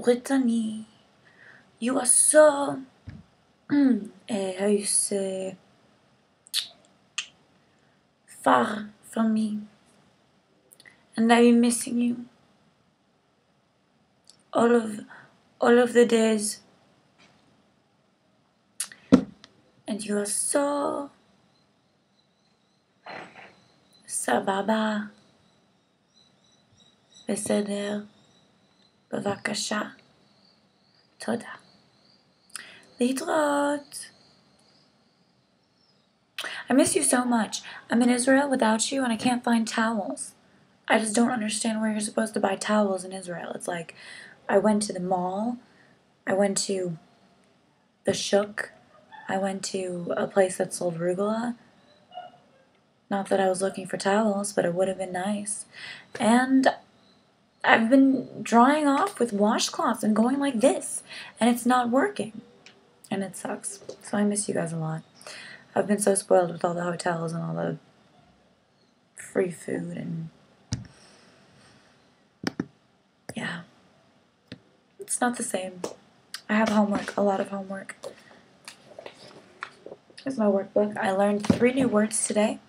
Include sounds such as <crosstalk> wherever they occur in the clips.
Brittany, you are so, uh, how you say, far from me. And I've been missing you. All of, all of the days. And you are so, סבבה, בסדר, בבקשה, תודה. להתראות. I miss you so much. I'm in Israel without you and I can't find towels. I just don't understand where you're supposed to buy towels in Israel. It's like I went to the mall, I went to the Shuk, I went to a place that sold rugula. Not that I was looking for towels, but it would have been nice. And I've been drying off with washcloths and going like this, and it's not working. And it sucks. So I miss you guys a lot. I've been so spoiled with all the hotels and all the free food and yeah. It's not the same. I have homework, a lot of homework. Here's my workbook. I learned three new words today.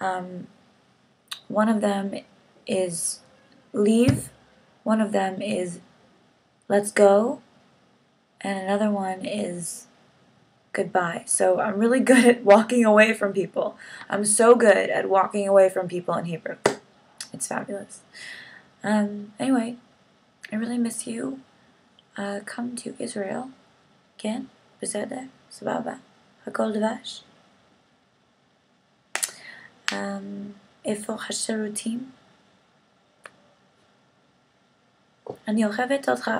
Um, one of them is leave, one of them is let's go, and another one is goodbye. So I'm really good <laughs> at walking away from people. I'm so good at walking away from people in Hebrew. It's fabulous. Um, anyway, I really miss you. Uh, come to Israel. כן? בסדר? סבבה? הכל דבש? Um, איפה השירותים? אני אוהבת אותך.